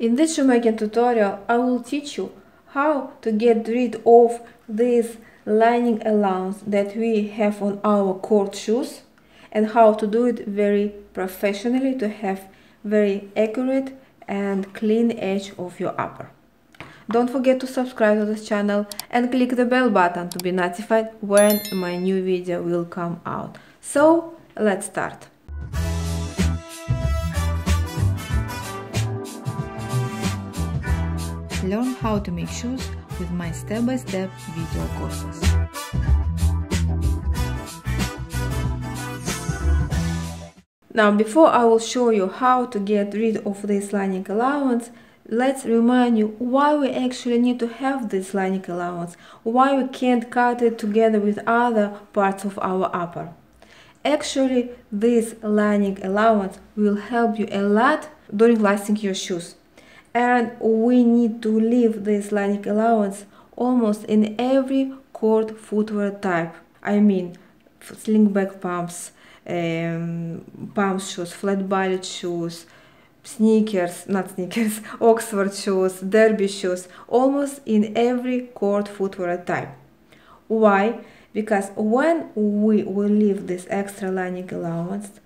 In this shoemaking tutorial, I will teach you how to get rid of this lining allowance that we have on our court shoes and how to do it very professionally to have very accurate and clean edge of your upper. Don't forget to subscribe to this channel and click the bell button to be notified when my new video will come out. So let's start. Learn how to make shoes with my step-by-step -step video courses. Now before I will show you how to get rid of this lining allowance, let's remind you why we actually need to have this lining allowance, why we can't cut it together with other parts of our upper. Actually, this lining allowance will help you a lot during lasting your shoes and we need to leave this lining allowance almost in every court footwear type. I mean slingback pumps, um, shoes, flat bottom shoes, sneakers, not sneakers, Oxford shoes, derby shoes, almost in every court footwear type. Why? Because when we will leave this extra lining allowance,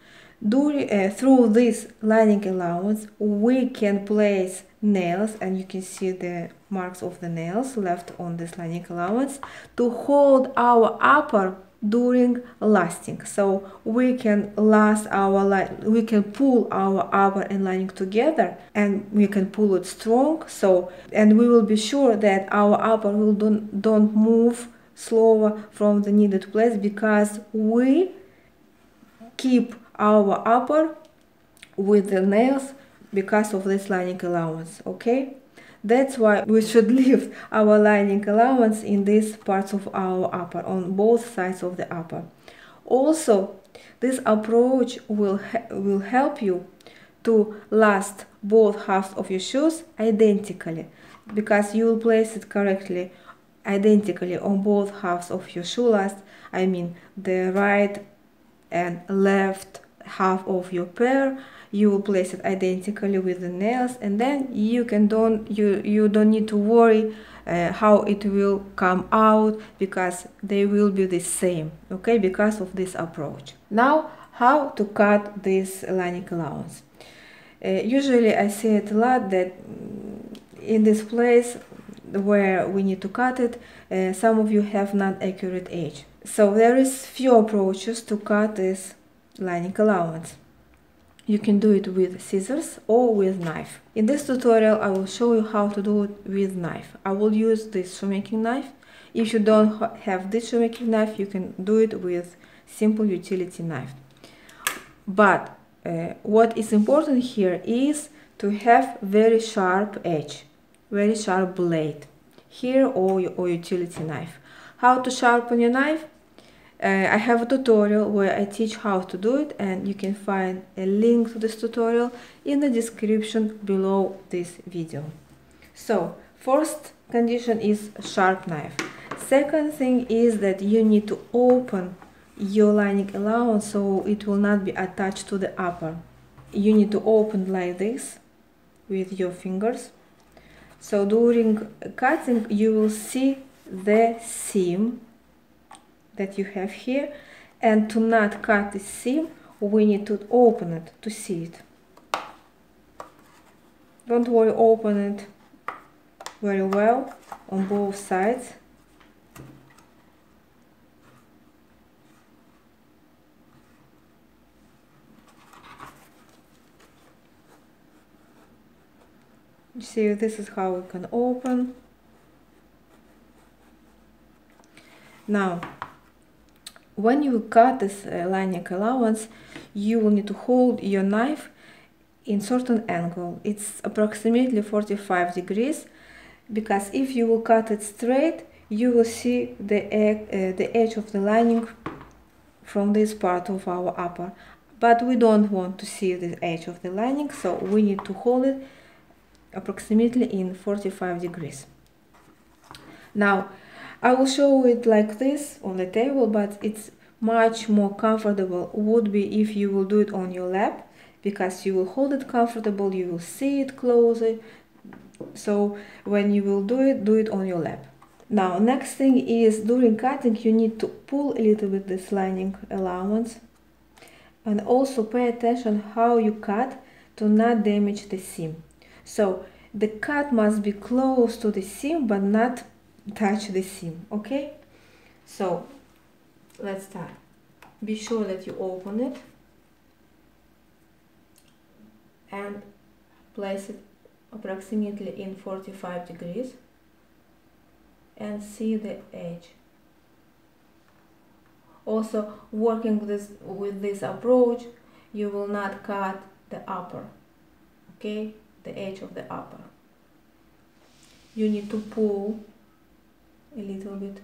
during, uh, through this lining allowance, we can place nails and you can see the marks of the nails left on this lining allowance to hold our upper during lasting. So we can last our line we can pull our upper and lining together and we can pull it strong. So and we will be sure that our upper will don't don't move slower from the needed place because we keep our upper with the nails because of this lining allowance okay? That's why we should leave our lining allowance in these parts of our upper on both sides of the upper. Also this approach will will help you to last both halves of your shoes identically because you will place it correctly identically on both halves of your shoe last i mean the right and left half of your pair you will place it identically with the nails and then you can don't you you don't need to worry uh, how it will come out because they will be the same okay because of this approach. Now how to cut this lining allowance? Uh, usually i see it a lot that in this place where we need to cut it uh, some of you have not accurate edge. So there is few approaches to cut this lining allowance you can do it with scissors or with knife. In this tutorial I will show you how to do it with knife. I will use this shoemaking knife. If you don't have this shoemaking knife you can do it with simple utility knife. But uh, what is important here is to have very sharp edge, very sharp blade here or, or utility knife. How to sharpen your knife? Uh, I have a tutorial where I teach how to do it and you can find a link to this tutorial in the description below this video. So, first condition is sharp knife. Second thing is that you need to open your lining allowance so it will not be attached to the upper. You need to open like this with your fingers. So during cutting you will see the seam that you have here and to not cut the seam we need to open it to see it. Don't worry open it very well on both sides. You see this is how we can open. Now when you cut this uh, lining allowance you will need to hold your knife in certain angle. It's approximately 45 degrees because if you will cut it straight you will see the, uh, the edge of the lining from this part of our upper. But we don't want to see the edge of the lining so we need to hold it approximately in 45 degrees. Now I will show it like this on the table, but it's much more comfortable would be if you will do it on your lap because you will hold it comfortable, you will see it closer so when you will do it do it on your lap. Now next thing is during cutting you need to pull a little bit this lining allowance. And also pay attention how you cut to not damage the seam. So the cut must be close to the seam but not touch the seam okay? So let's start. Be sure that you open it and place it approximately in 45 degrees and see the edge. Also working with this, with this approach you will not cut the upper okay? The edge of the upper. You need to pull a little bit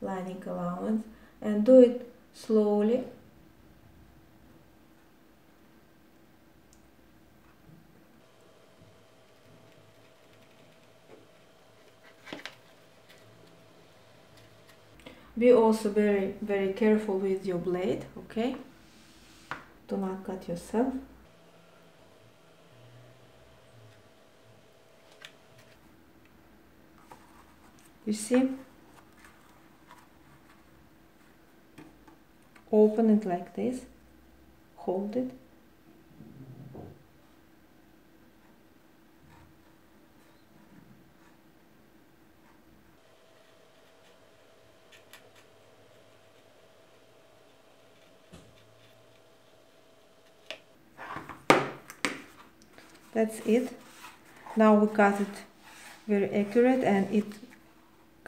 lining allowance and do it slowly. Be also very very careful with your blade okay? Do not cut yourself. You see open it like this hold it. That's it. Now we cut it very accurate and it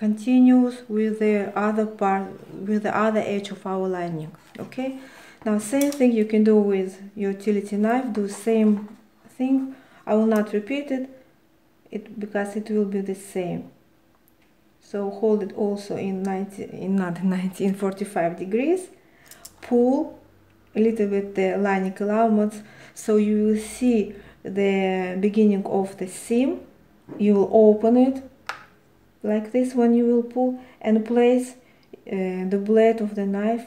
continues with the other part with the other edge of our lining okay? Now same thing you can do with your utility knife do same thing. I will not repeat it it because it will be the same. So hold it also in 90 in not 90 45 degrees. Pull a little bit the lining allowance. So you will see the beginning of the seam. You will open it like this when you will pull and place uh, the blade of the knife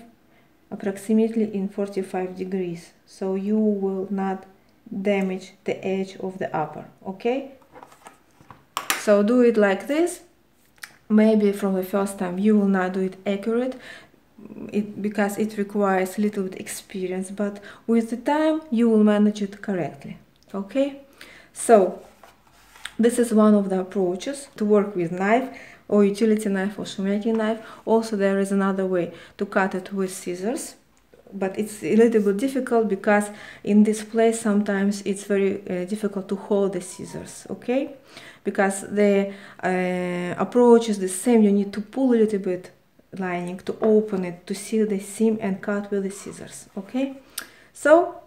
approximately in 45 degrees. So you will not damage the edge of the upper okay? So do it like this. Maybe from the first time you will not do it accurate it, because it requires a little bit experience but with the time you will manage it correctly okay? So this is one of the approaches to work with knife or utility knife or shoemaking knife. Also there is another way to cut it with scissors but it's a little bit difficult because in this place sometimes it's very uh, difficult to hold the scissors okay? Because the uh, approach is the same. You need to pull a little bit lining to open it to see the seam and cut with the scissors okay? So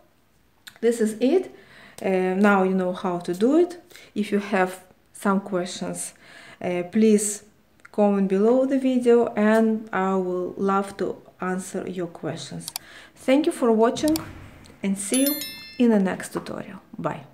this is it uh, now you know how to do it. If you have some questions uh, please comment below the video and I will love to answer your questions. Thank you for watching and see you in the next tutorial. Bye